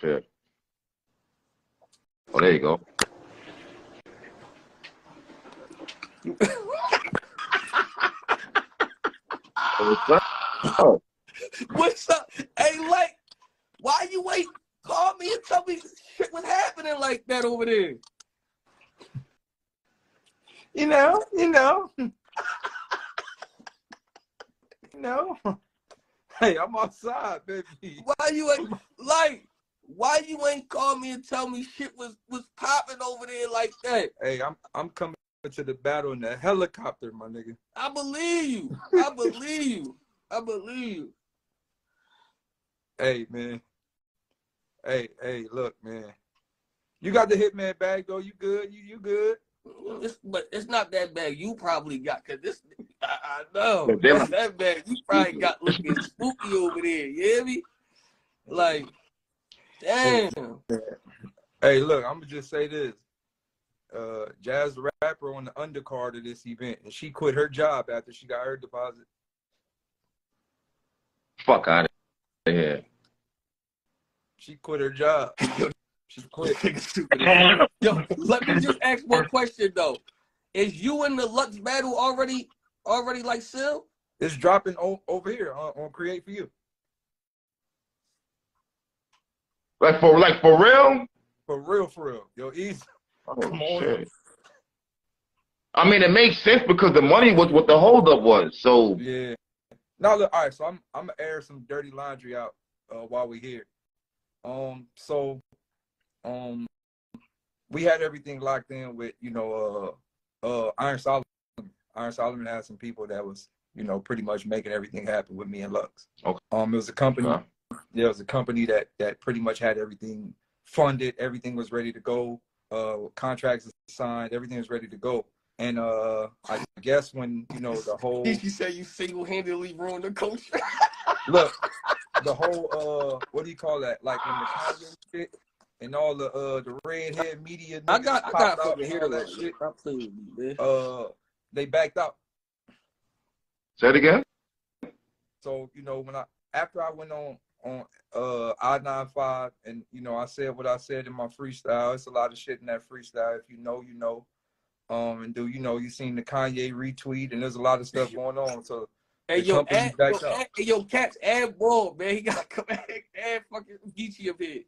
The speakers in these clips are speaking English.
Shit. Oh, there you go. What's oh, What's up? Hey, like, why you wait? Call me and tell me shit was happening like that over there. You know, you know. you know. Hey, I'm outside, baby. Why you ain't like? Why you ain't call me and tell me shit was was popping over there like that? Hey, I'm I'm coming to the battle in the helicopter, my nigga. I believe you. I believe you. I believe you. Hey, man. Hey, hey, look, man. You got the hitman bag though. You good? You you good? It's, but it's not that bad. You probably got because this. I, I know But them- it's that bag You probably got looking spooky over there. You hear me? Like, damn. Hey, look, I'm gonna just say this. Uh, Jazz the rapper on the undercard of this event, and she quit her job after she got her deposit. fuck out of here. She quit her job. She quit. Yo, let me just ask one question though. Is you in the Lux battle already already like Sil? It's dropping o- over here on, on Create for You. Like for like for real? For real, for real. Yo, easy. Oh, Come on. I mean, it makes sense because the money was what the holdup was. So Yeah. Now look, all right. So I'm I'm gonna air some dirty laundry out uh, while we're here. Um. So, um, we had everything locked in with you know uh uh Iron Solomon. Iron Solomon had some people that was you know pretty much making everything happen with me and Lux. Okay. Um. It was a company. uh, There was a company that that pretty much had everything funded. Everything was ready to go. Uh, contracts signed. Everything was ready to go. And uh, I guess when you know the whole Did you say you single handedly ruined the culture? look, the whole uh, what do you call that? Like when the Kanye shit and all the uh the redhead media. I niggas got I got out fucking and hear that that shit. shit. Stop playing man. Uh, they backed out. say it again. So you know when I after I went on on uh I nine five and you know I said what I said in my freestyle. It's a lot of shit in that freestyle. If you know, you know. Um and do you know you seen the Kanye retweet and there's a lot of stuff going on. So Hey yo, company add, yo, add, hey, yo, cats, add ball, man. He got to come add, add fucking Geechi up here.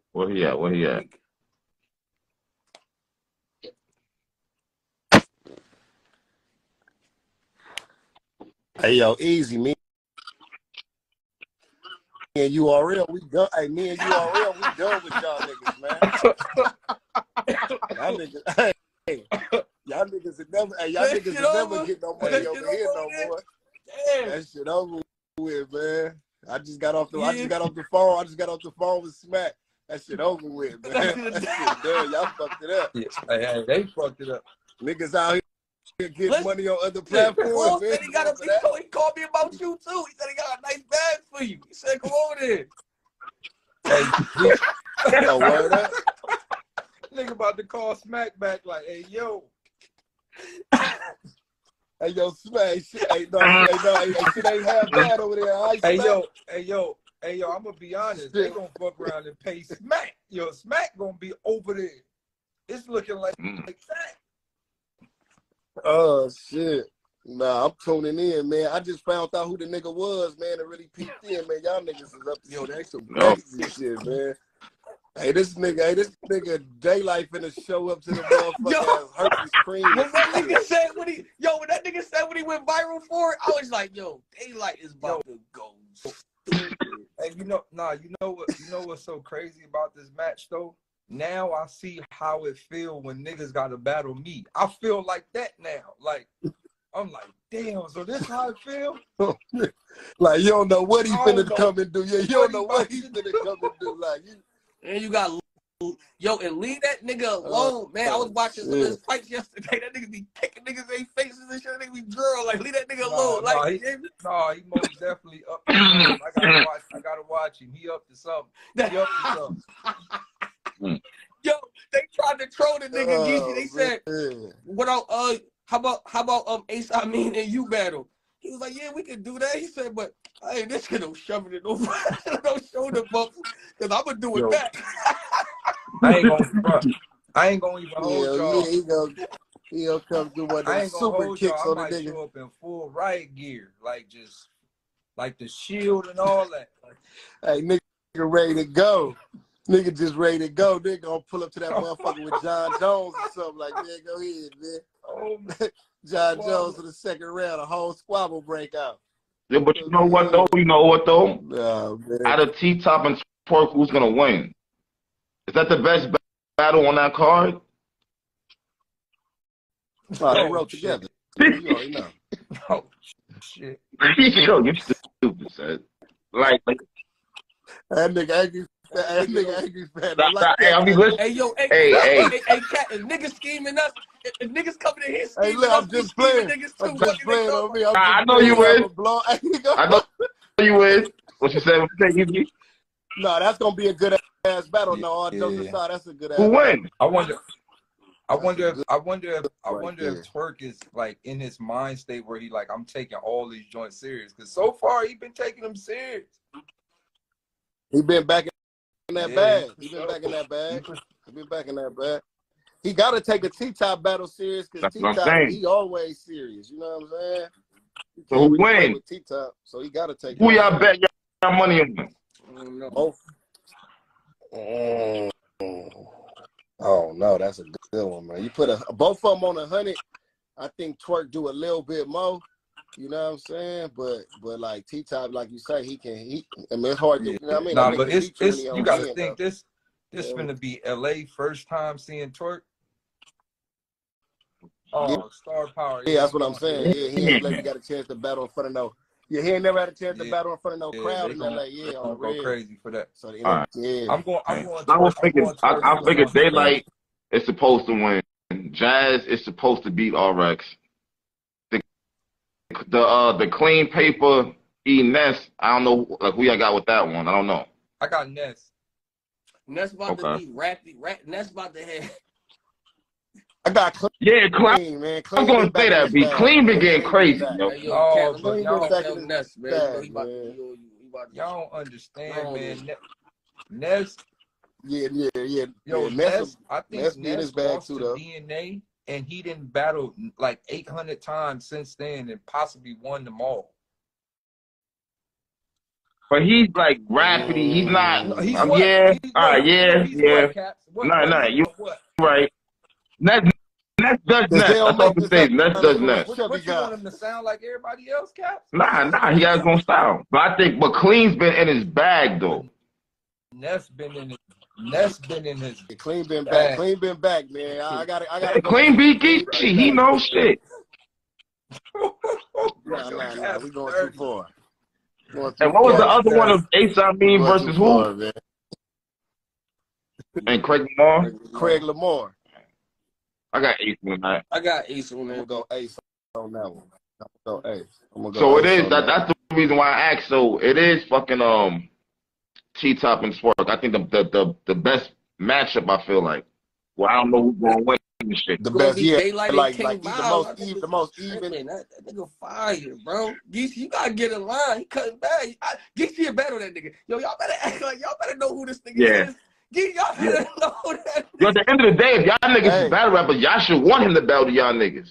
Where he at? Where he at? Hey yo, easy me. Me and URL, we done. Hey, me and URL, we done with y'all niggas, man. y'all niggas, hey, y'all niggas will never, hey, y'all niggas shit will never get no That money shit over here no there? more. Damn. That shit over with, man. I just got off the, I just got off the phone. I just got off the phone with Smack. That shit over with, man. That that shit- shit done. Y'all fucked it up. yeah, hey, hey, they fucked it up. Niggas out here getting Listen, money on other platforms, man. said he got a, he, told, he called me about you too. He said he got a nice bag for you. He said, come over there. Hey, Oh, word up. nigga about to call Smack back like, hey yo, Hey yo, Smack, shit, hey no, hey no, hey, hey, shit ain't half bad over there. I hey Smack. yo, hey yo, hey yo, I'm gonna be honest. They Shit. gonna fuck around and pay Smack. Yo, Smack gonna be over there. It's looking like, Mm. like that. Oh shit. Nah, I'm tuning in, man. I just found out who the nigga was, man, and really peeped in, man. Y'all niggas is up to Yo, that's some No. crazy shit, man. Hey, this nigga, hey, this nigga Daylyt finna show up to the motherfucking Yo. Herpes cream. When that nigga said when he yo, when that nigga said when he went viral for it, I was like, yo, Daylyt is about to go stupid. And you know, nah, you know what? You know what's so crazy about this match though? Now I see how it feel when niggas got to battle me. I feel like that now. Like I'm like, damn. So this how it feel? Like you don't know what he I finna know come and do. Yeah, you don't know what about he to finna come and do. Like you And you got yo, and leave that nigga oh, alone, man. I was oh, watching some of his fights yesterday. That nigga be kicking niggas in faces and shit. That nigga be girl, like leave that nigga Nah, alone. nah, like he- No, he most definitely up to something. I gotta watch. I gotta watch him. He up to something. He up to something. Yo, they tried to troll the nigga Oh, Geechi. They said, man. what out uh how about how about um Ace I mean and you battle? He was like, yeah, we can do that. He said, but hey, this kid don't shove it in no, no shoulder bump because I'm gonna do it Yo. back. I ain't gonna. I ain't gonna even hold Yeah, y'all. yeah, he gonna he gonna come do one of I them ain't gonna super hold kicks y'all. on I the might nigga. show up in full riot gear, like just like the shield and all that. Hey, nigga ready to go. Nigga just ready to go. Nigga gonna pull up to that motherfucker with Jon Jones or something like man. Go ahead, man. Oh, John Squabble. Jones in the second round. A whole squabble break out. Yeah, but you know what though? You know what though? Oh, man. Out of T Top and Twerk, who's gonna win? Is that the best battle on that card? Oh, they Oh, wrote together. You already know. oh shit. Yo, you stupid, son. Like, like That nigga angry. That nigga angry fan. nah, nah, hey, I mean, listen. Hey, yo, hey, Hey, hey, hey. hey, hey, cat, if niggas scheming us, if, if niggas coming in here Hey, look, us, I'm we just scheming playing. niggas too. I'm just playing on me. I'm Nah, just I know you playing. is. I'm blow. Hey, I know you is. What you said? What you say, No, that's gonna be a good ass battle. No, all Yeah. jokes aside, that's a good ass. Who win? I wonder. I wonder if I wonder if I wonder there. if Twerk is like in his mind state where he like I'm taking all these joints serious because so far he been taking them serious. He been back in that bag. for He been back in that bag. for- He been back in that bag. He got to take a T-top battle serious because That's T-top he always serious. You know what I'm saying? So who win? T-top, so he got to take. Who y'all bet y'all money on? Mm. Oh no, that's a good one, man. You put a both of them on a hundred. I think Twerk do a little bit more. You know what I'm saying? But but like T Top, like you say, he can. He I mean, it's hard to. You know what I mean? Nah, That but it's beat you when it's you got to hand, think though. this this Yeah. gonna be L.A. first time seeing Twerk. Oh, star power. Yeah, that's what I'm saying. Yeah, he ain't never got a chance to battle in front of no. Yeah, he ain't never had a chance to Yeah. battle in front of no Yeah, crowd they in gonna, LA. Yeah, gonna on go real. crazy for that. So you know, right. yeah. I'm going. I'm going. I was Twerk. I'm thinking. going I, Twerk I figured. Daylyt is supposed to win. Jazz is supposed to beat RX. The the uh the clean paper E Ness. I don't know like who y'all got with that one. I don't know. I got Ness. Ness about to Okay. be rappy. Rap, Ness about to have. I got Yeah, Clean. clean, man. I'm gonna say that. Be clean been getting crazy, been yo. Hey, yo, Oh, Cat, but let y'all- tell tell Back Ness, man. You know he about, man. you know, you, you about to, Y'all don't understand, Wrong man. with Ness, Yeah, yeah, yeah. yo, yeah. Ness, Ness, I think Ness be in Ness his bag lost too, to though. DNA, and he didn't battle like 800 times since then, and possibly won them all. But he's like rapidy. He's not. No, he's Um, what? yeah. He's All what? right. Yeah. He's Yeah. what, Caps? What, Nah, nah, you- what? Right. Ness. Ness does Cause Ness. That's all I'm this saying. up. Ness does Chubby Ness. What, what you guy. want him to sound like everybody else, Caps? Nah, nah. He has no style. But I think. But Clean's been in his bag though. Ness been in his, Ness been in his. Clean been Bag. back. Clean been back, man. I, I gotta, I gotta go. Clean beat Clean Geechi. He knows shit. Nah, nah, nah. We going too far. Going too And what was the far. other one of Ace I mean versus too who? far, man. And Craig Lamar. Craig Lamar. I got Ace on that. I got Ace on I'm gonna go ace on that one. I'm gonna go ace. I'm gonna go So it ace is on that. That's the reason why I asked. So it is fucking um, T Top and Spark. I think the the the, the best matchup. I feel like. Well, I don't know who's gonna win this shit. The best, yeah. Daylyt like- and like he's the most even- nigga the most even- tripping. That, that nigga fire, bro. Geechi, you gotta get in line. He cutting back. I, Geechi a battle that nigga. Yo, y'all better act like y'all better know who this nigga Yeah. is. Geechi, y'all better know that. Yo, at the end of the day, if y'all niggas Hey. is battle rappers, y'all should want him to battle to y'all niggas.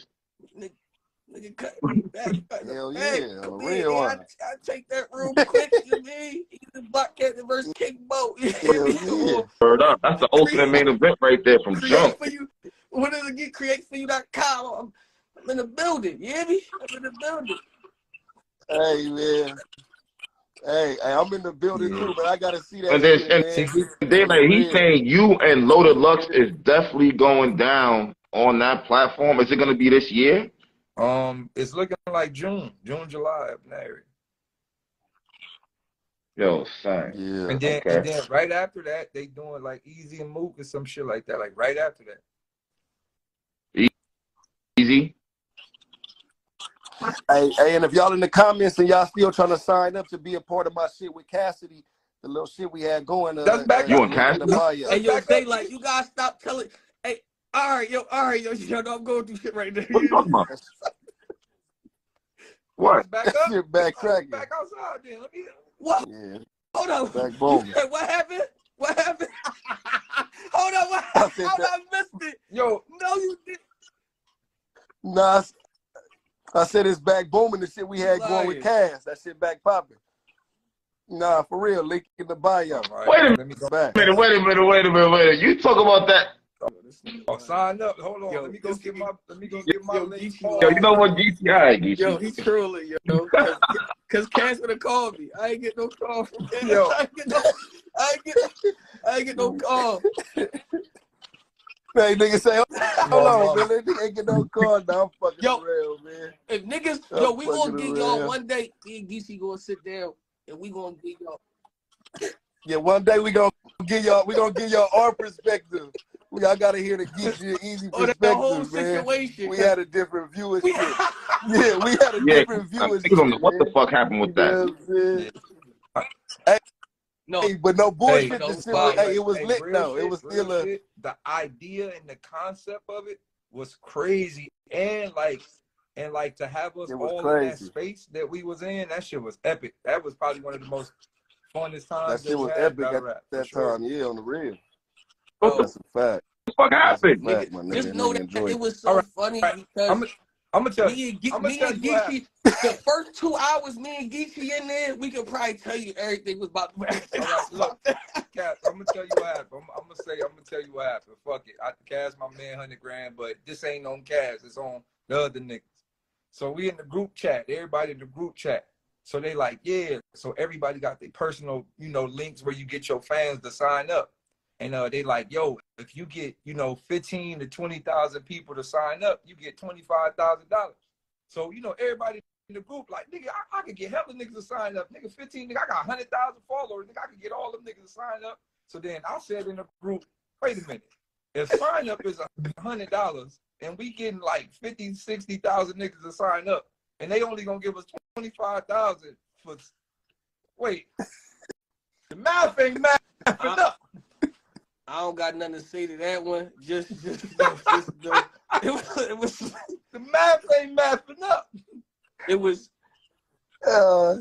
Nigga, nigga cutting back. Hell hey, yeah, come real yeah, I. I take that real quick. You mean? Either Black Cat versus King Bau. You Hell yeah. Word up. That's the ultimate main event right there from create jump. for you. What is it? Get create for you.com. I'm, I'm in the building. You hear me? I'm in the building. Hey man. Hey, hey, I'm in the building too, but I gotta see that And then shit, and man. they like he's saying you and Loaded Lux is definitely going down on that platform. Is it gonna be this year? Um, it's looking like June, June, July up in that area. Yo, son. Yeah. And then, Okay. and then right after that, they doing like Easy and Mook or some shit like that. Like right after that. Easy. Hey, hey, and if y'all in the comments and y'all still trying to sign up to be a part of my shit with Cassidy, the little shit we had going. Uh, That's back You uh, and Cassidy? in the bio. Hey, yo, back up, Daylyt, G. you gotta stop telling. Hey, all right, yo, all right, yo, yo, no, I'm going through shit right now. What you talking about? What? Back up. Shit back Let's cracking. Back outside then. Let me. What? Yeah. Hold on. Back You booming. said what happened? What happened? Hold on. What I happened? said Hold on, I missed it. Yo, No, you didn't. Nah, I s- I said it's back booming. The shit we had going with Cass. That shit back popping. Nah, for real. Link in the bio. all right, Wait a Let me go. Back. Wait a minute, wait a minute, wait a minute, wait a minute. You talk about that. Oh, sign up. Hold on. Yo, let me go get my. Let me go get my yo, link. Yo, you know what, Geechi? All right, Geechi. Yo, he's trolling, yo. Cause, Cause Cass would have called me. I ain't get no call from Cass. Yo. I ain't get no, I ain't get, I ain't get no call. Hey, nigga say, hold No, on, no. man. That nigga ain't get no call. Nah, I'm fucking Yo. real, man. If niggas, I'm yo, we gonna get y'all one day. Me and Geechi gonna sit down and we gonna get y'all. Yeah, one day we gonna give y'all, we gonna give y'all our perspective. We all gotta hear the geek you easy oh, Or the whole perspective, man. situation. We had a different view of We- shit. Yeah, we had a Yeah, different view I'm of thinking shit. the- what the fuck happened with that? know what I'm no, Hey, but no bullshit. Hey, no shit fire. was, hey, it was Hey, lit real though. shit, it was still a shit. The idea and the concept of it was crazy, and like, and like to have us It was all in that space that we was in, that shit was epic. That was probably one of the most funnest times that shit was had epic at rap, for that sure. time. Yeah, on the real. What yo, That's a fact. the fuck happened? fact, nigga, just know that enjoyed it it. was so All right, funny all right. because I'm, I'm gonna tell you. me and, Ge- I'ma me tell and you Geechi, the first two hours, me and Geechi in there, we could probably tell you everything was about. Everything All right, was about look, Cass, I'm gonna tell you what happened. I'm, I'm gonna say, I'm gonna tell you what happened. Fuck it. I Cass my man hundred grand, but this ain't on Cass. It's on the other niggas. So we in the group chat. Everybody in the group chat. So they like, yeah. So everybody got their personal, you know, links where you get your fans to sign up. And uh, they like, yo, if you get, you know, fifteen to twenty thousand people to sign up, you get twenty five thousand dollars. So you know, everybody in the group, like, nigga, I, I could get hella niggas to sign up. Nigga, 15, nigga, I got 100,000 followers. Nigga, I could get all them niggas to sign up. So then I said in the group, wait a minute. If sign up is $100 and we getting like 50, 60,000 niggas to sign up and they only gonna give us 25,000 for, wait, the math ain't math enough. I don't got nothing to say to that one. Just, just, just, just it was, it was, The math ain't math up. it was. Oh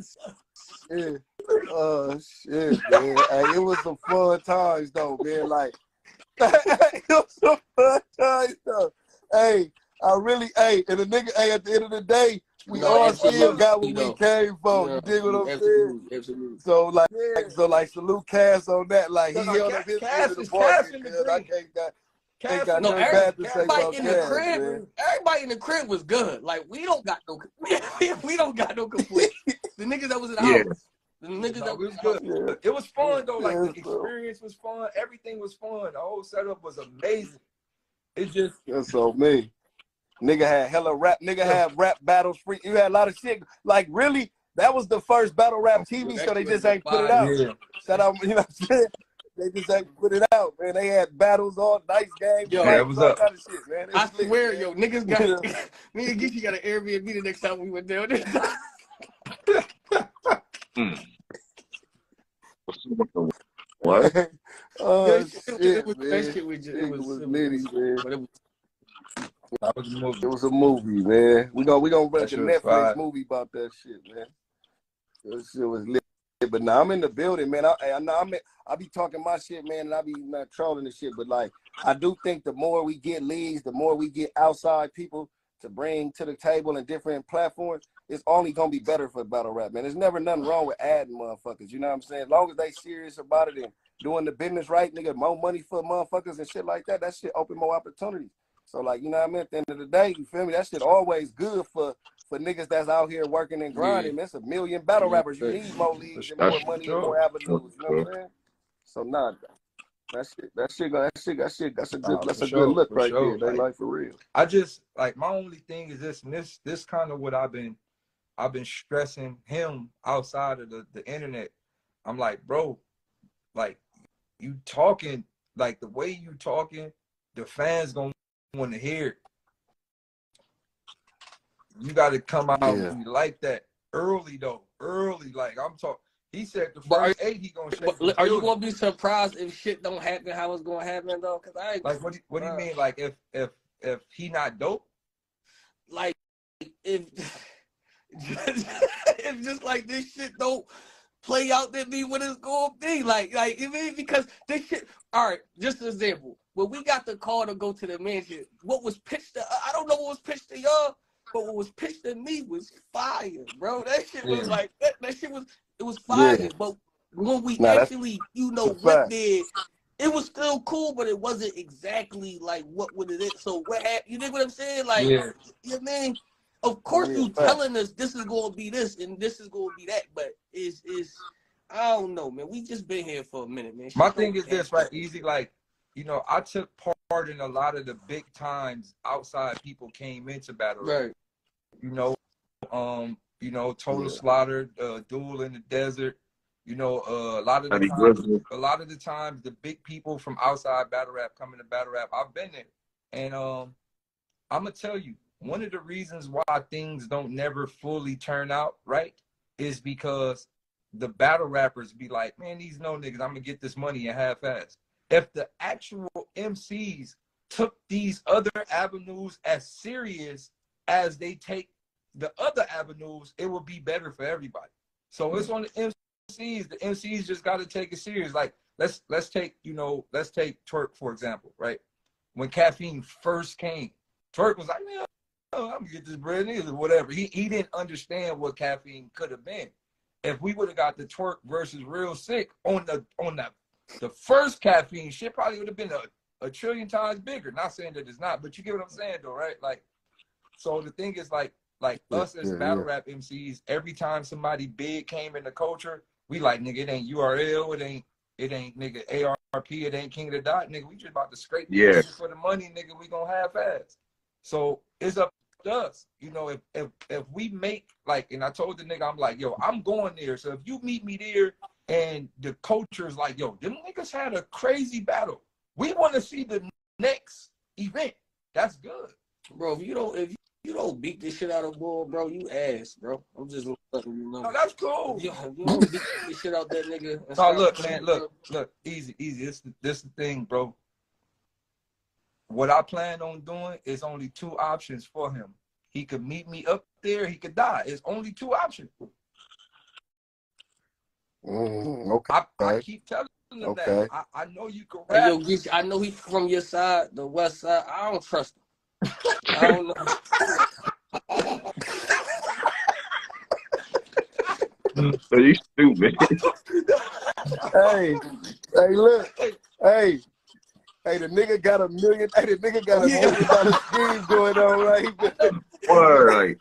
shit. Oh shit, man. hey, it was some fun times though, man. Like it was some fun times though. Hey, I really hey, and the nigga, hey, at the end of the day, we No, all still absolutely, got what we though. came for. Yeah, you dig what I'm saying? absolutely, absolutely. So like, Yeah. so like, salute Cass on that. Like he No, no, held Cass- up his Cass end of the is Cass in because I can't got Cass got No, nothing the- bad to Cass- say everybody about in the Cass, crib, man. everybody in the crib was good. Like we don't got no, we don't got no complaints. The niggas that was in the Yeah. house, the niggas No, that it was in the house, good. Yeah. It was fun though. Like the experience was fun. Everything was fun. The whole setup was amazing. It just That's so me. Nigga had hella rap. Nigga had rap battles free. You had a lot of shit. Like really, that was the first battle rap TV That show. They just ain't put it out. yeah. Shout out, you know what I'm saying? They just ain't put it out, man. They had battles all nice games, Yo, fights, that was up. kind of shit, man. It I was lit, swear, man. yo, niggas got me and Geechi got an Airbnb the next time we went down there. Hmm. What? oh That shit, shit- it was- man. that shit was just, it Nigga was, was it litty, was, man. but it was That was a movie. It was a movie, man. We gonna we gonna make a Netflix fire. movie about that shit, man. That shit was lit. But now I'm in the building, man. I, I know I'm in, I be talking my shit, man, and I be not trolling the shit. But like, I do think the more we get leads, the more we get outside people to bring to the table and different platforms, it's only gonna be better for battle rap, man. There's never nothing wrong with adding motherfuckers. You know what I'm saying? As long as they serious about it and doing the business right, nigga, more money for motherfuckers and shit like that. That shit open more opportunities. So like, you know what I mean? At the end of the day, you feel me? That shit always good for for niggas that's out here working and grinding. That's a million battle Yeah, rappers. You need more leagues and more money and more avenues. You know what I'm saying? So nah, that shit, that shit, that shit, that shit, that's a good, Nah, that's a sure, good look right sure. there. They Like- like for real. I just like my only thing is this, and this this kind of what I've been I've been stressing him outside of the, the internet. I'm like, bro, like you talking like the way you talking, the fans gonna want to hear it. You gotta come out Yeah. like that early though. Early, like I'm talking he said the But are- first eight he gonna shake But the are you gonna be surprised if shit don't happen how it's gonna happen though? Cause I like what do, what do you mean? Like if if if he not dope? like if it's just like this shit don't play out to me what it's gonna be. Like, like even because this shit. All right, just an example. When we got the call to go to the mansion, what was pitched to I don't know what was pitched to y'all, but what was pitched to me was fire, bro. That shit was Yeah. like that, that shit was it was fire. Yeah. But when we Nah, actually, you know, went there, it was still cool, but it wasn't exactly like what would it is. So what happened? You know what I'm saying? Like, Yeah. you know what I mean? Of course, you telling us this is gonna be this and this is gonna be that, but is is I don't know, man. We just been here for a minute, man. My thing is this, right? Easy, like, you know, I took part in a lot of the big times outside people came into battle. rap. Right. You know, um, you know, total Yeah. slaughter, uh, duel in the desert. You know, uh, a lot of the times, a lot of the times, the big people from outside battle rap coming to battle rap. I've been there, and um, I'm gonna tell you one of the reasons why things don't never fully turn out right is because the battle rappers be like, man, these no niggas, I'm gonna get this money in half ass. If the actual MCs took these other avenues as serious as they take the other avenues, it would be better for everybody. So it's mm-hmm. on the MCs. The MCs just got to take it serious. Like let's let's take you know let's take Twerk for example, right? When caffeine first came, Twerk was like, man, oh, I'm gonna get this bread either, whatever. He he didn't understand what caffeine could have been. If we would have got the Twerk versus Real Sick on the on the the first caffeine shit, probably would have been a, a trillion times bigger. Not saying that it's not, but you get what I'm saying though, right? Like, so the thing is like like Yeah, us as yeah, battle yeah. rap MCs, every time somebody big came in the culture, we like nigga, it ain't URL, it ain't it ain't nigga ARP, it ain't King of the Dot, nigga. We just about to scrape the Yeah. for the money, nigga. We gonna half ass. So it's up to us. You know, if if if we make like, and I told the nigga, I'm like, yo, I'm going there. So if you meet me there and the culture is like, yo, them niggas had a crazy battle. We want to see the next event. That's good. Bro, if you don't if you don't beat this shit out of bull, bro, you ass, bro. I'm just letting you know. No, that's cool. If you, don't beat this shit out that nigga. No, look, man, look, look, easy, easy. This, this the thing, bro. What I plan on doing is only two options for him. He could meet me up there. He could die. It's only two options. Mm, okay. I, I keep telling him Okay. that. I, I know you can Hey, rap. yo, Geech, I know he's from your side, the west side. I don't trust him. I don't know. So you stupid. Hey, hey, look, hey, hey, the nigga got a million. Hey, the nigga got a Yeah. million dollar scheme going on right. Word.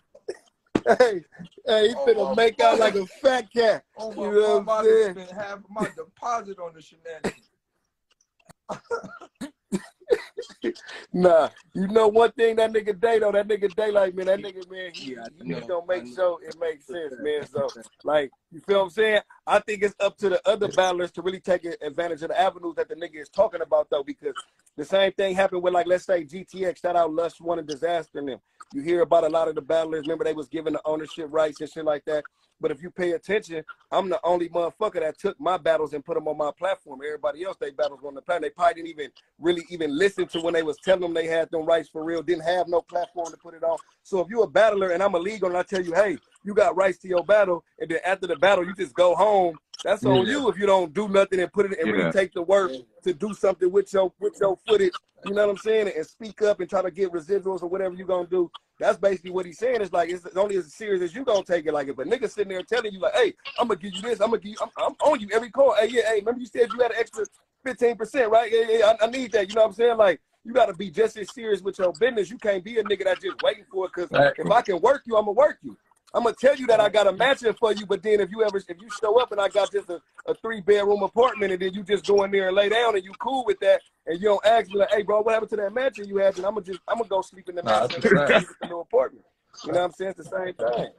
Like, hey, hey, he Oh, finna make out like a fat cat. Oh You my know God, what I'm saying? spent half my deposit on the shenanigans. Nah, you know one thing that nigga Day though, that nigga Day like man, that nigga man, he, Yeah, I he gonna make know. sure it makes sense, man. So like, you feel what I'm saying? I think it's up to the other battlers to really take advantage of the avenues that the nigga is talking about though, because the same thing happened with like let's say GTX, shout out Lush One and Disaster and them. You hear about a lot of the battlers. Remember they was given the ownership rights and shit like that. But if you pay attention, I'm the only motherfucker that took my battles and put them on my platform. Everybody else, they battles on the planet. They probably didn't even really even listen to when they was telling them they had them rights for real. Didn't have no platform to put it on. So if you a battler and I'm a legal and I tell you, hey, you got rights to your battle, and then after the battle you just go home. That's on Yeah. you if you don't do nothing and put it and Yeah. really take the work to do something with your with your footage. You know what I'm saying? And speak up and try to get residuals or whatever you're gonna do. That's basically what he's saying. It's like it's only as serious as you gonna take it like it. But niggas sitting there telling you like, hey, I'm gonna give you this. I'm gonna give you. I'm, I'm on you every call. Hey, yeah, hey, remember you said you had an extra 15 percent, right? Yeah, yeah, I, I need that. You know what I'm saying? Like you gotta be just as serious with your business. You can't be a nigga that just waiting for it. Cause if I can work you, I'm gonna work you. I'm gonna tell you that I got a matching for you, but then if you ever if you show up and I got just a, a three bedroom apartment and then you just go in there and lay down and you cool with that and you don't ask me like, hey bro, what happened to that mansion you had? Then I'm gonna just I'm gonna go sleep in the Nah, mansion and sleep in the apartment. You know what I'm saying? It's the same thing.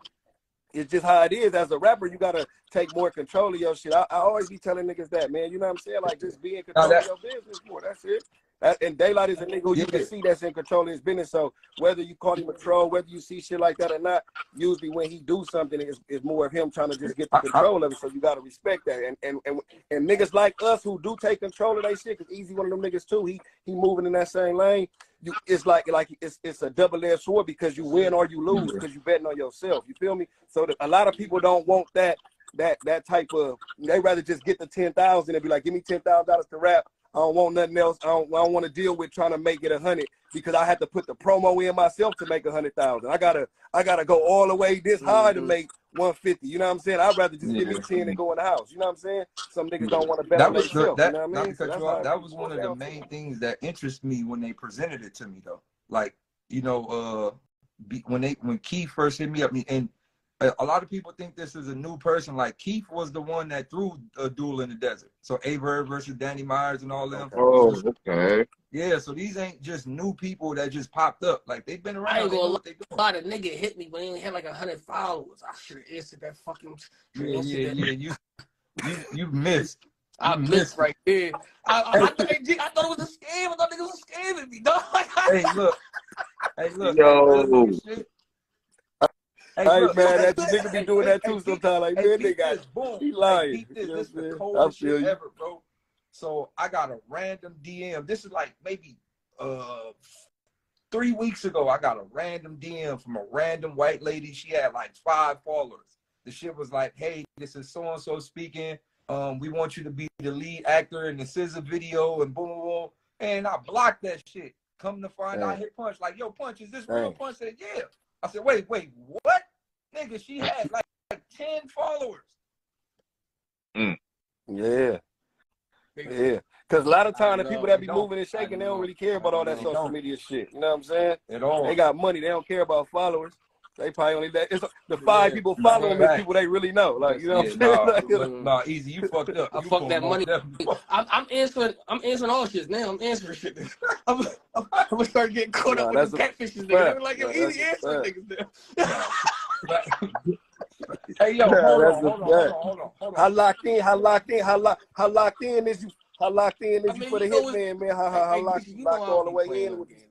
It's just how it is. As a rapper, you gotta take more control of your shit. I, I always be telling niggas that, man. You know what I'm saying? Like just be in control that- of your business more. That's it. That, and Daylyt is a nigga who you can see that's in control of his business. So whether you call him a troll, whether you see shit like that or not, usually when he do something, it's, it's more of him trying to just get the control of it. So you gotta respect that. And and and, and niggas like us who do take control of that shit, cause Easy one of them niggas too. He he moving in that same lane. you it's like like it's it's a double edged sword because you win or you lose because you betting on yourself. You feel me? So the, a lot of people don't want that that that type of. They rather just get the ten thousand and be like, give me ten thousand dollars to rap. I don't want nothing else. I don't, I don't want to deal with trying to make it a hundred because I had to put the promo in myself to make a hundred thousand. I gotta I gotta go all the way this high to Mhm. make one fifty. You know what I'm saying? I'd rather just give me ten and go in the house. You know what I'm saying? Some niggas don't want to bet That on was the, that, you know what I mean? So cut that's you how off. it That was one of the main to. things that interested me when they presented it to me, though. Like, you know, uh, when they when Keith first hit me up, and a, a lot of people think this is a new person. Like Keith was the one that threw a duel in the desert. So Aver versus Danny Myers and all them. Oh, okay. Yeah, so these ain't just new people that just popped up. Like they've been I around. ain't They gonna know lie. what they A lot of nigga hit me, but he only had like a hundred followers. I should have answered that fucking. shoulda Yeah, yeah, yeah. You, you, you missed. I You missed right there. I, I, I, thought, hey, G, I thought it was a scam. I thought niggas was scamming me, dog. Hey, look. Hey, look. Yo. Real nigga shit. Hey, Hey look, man, that nigga be doing that too sometimes. Like, man, they got boom. he lying. Hey, this, You know this the? Coldest shit you. ever, bro. So I got a random DM. This is like maybe uh three weeks ago. I got a random DM from a random white lady. She had like five followers. The shit was like, "Hey, this is so and so speaking. Um, we want you to be the lead actor in the scissor video." And boom, boom, boom. And I blocked that shit. Come to find out, hit punch like, "Yo, punch, is this real?" Punch said, "Yeah." I said, "Wait, wait, what?" Nigga, she had like, like ten followers. Mm. Yeah, yeah. Because a lot of times the people that be moving and shaking, they don't really care about all that social don't. media shit. You know what I'm saying? At all. They got money. They don't care about followers. They probably only that. It's the five Yeah. people following them Right. is people they really know. Like you know yeah, what nah, I'm saying? look, nah, easy. You fucked up. I You fucked that most money. definitely fucked- I'm, I'm answering. I'm answering all shit now. I'm answering shit. I'm, I'm, I'm gonna start getting caught Nah, up with the catfishes. Nigga. fact. They were like, yo, Nah, easy that's a answering niggas now. hey, yo, Yeah, hold on, that's a hold on, hold on, hold on, How locked in? How locked in? How locked? How locked in is you? How locked in is I you for the hitman, man? How how, how locked you locked all the way in with these.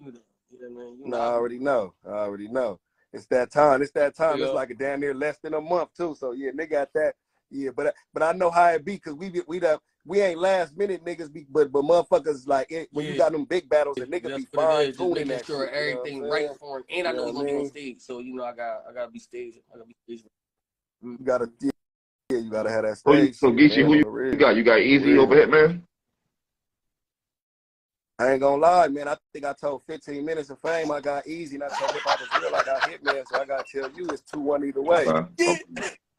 You know, you know what I No, I already know. I already know. It's that time. It's that time. It's like a damn near less than a month too. So yeah, they got that. Yeah, but but I know how it be because we we the we ain't last minute niggas be but but motherfuckers like it, when you got them big battles and niggas That's be what it fine is. Just tuning making that sure shit. You know what everything right saying? for him. And I know know he's gonna I be on mean? stage, so you know I got I gotta be staged. I gotta be staged. You gotta yeah, yeah, you gotta have that So, you, stage. so shit, Geechi, who you, you got? You got Easy real. over Hitman? I ain't gonna lie, man. I think I told 15 minutes of fame. I got easy, and I told him I was real. I got hitman, so I gotta tell you it's two one either way. Okay.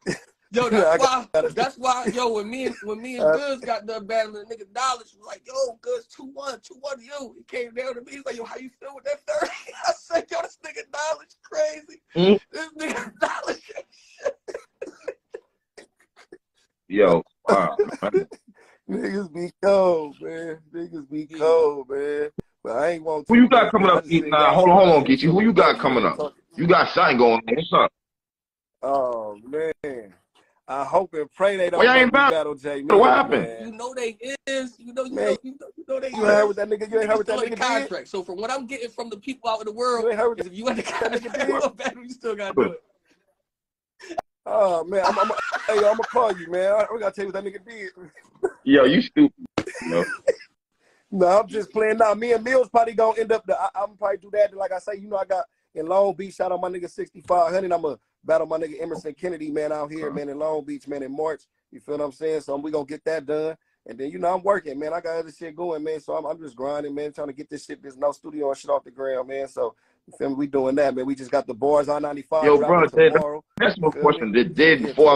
Yo, I that's why. That's why. Yo, when me and when me and Uh, Goods got done battling, the nigga Dollars was like, "Yo, Goods two one, two one you." He came down to me. He's like, "Yo, how you feel with that 30? I said, "Yo, this nigga Dollars crazy. Mhm. This nigga Dollars." Yo, wow. Niggas be cold, man. Niggas be Yeah. cold, man. But I ain't want Who to, you got coming up? Nah, y'all hold on, hold on, somebody Geechi. Who you got coming up? You got something going on. What's up? Oh man. I hope and pray they don't Why y'all make ain't me battle? battle J What happened? You Man. know they is. You know you Man, know you know, you know they You heard what that nigga? You ain't heard what that still in nigga did? contract. So from what I'm getting from the people out in the You ain't heard what is if you in the nigga contract did? for a battle, you still gotta do it. Oh man, I'm, I'm, hey, I'm gonna call you, man. I, I gotta tell you what that nigga did. Yo, you stupid. Yo. No, I'm just playing now. Me and Mills probably gonna end up. The, I, I'm probably do that. Like I say, you know, I got in Long Beach. Shout out my nigga 6500. I'm gonna battle my nigga Emerson Kennedy, man, out here, man, in Long Beach, man, in March. You feel what I'm saying? So we gonna get that done. And then you know I'm working, man. I got other shit going, man. So I'm, I'm just grinding, man, trying to get this shit, this no studio and shit off the ground, man. So you feel me? We doing that, man. We just got the bars on 95 Yo, bro, tomorrow. That's my You feel me? question. Did did before